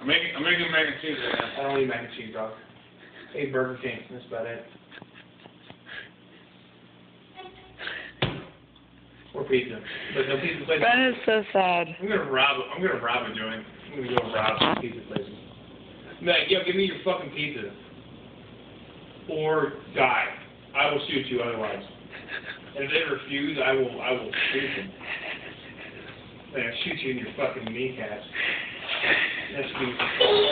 I'm making, I'm making mac and cheese right now. I don't eat mac and cheese, dog. I eat Burger King. That's about it. Or pizza. But no pizza place. Ben is so sad. I'm gonna rob. I'm gonna rob a joint. I'm gonna go rob some pizza places. I'm like, yo, give me your fucking pizza, or die. I will shoot you otherwise. And if they refuse, I will. I will shoot them. Man, I'll shoot you in your fucking kneecaps next week.